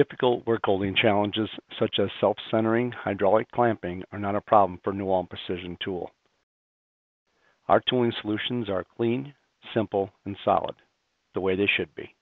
Difficult work holding challenges such as self-centering hydraulic clamping are not a problem for Newell Precision Tool. Our tooling solutions are clean, simple, and solid, the way they should be.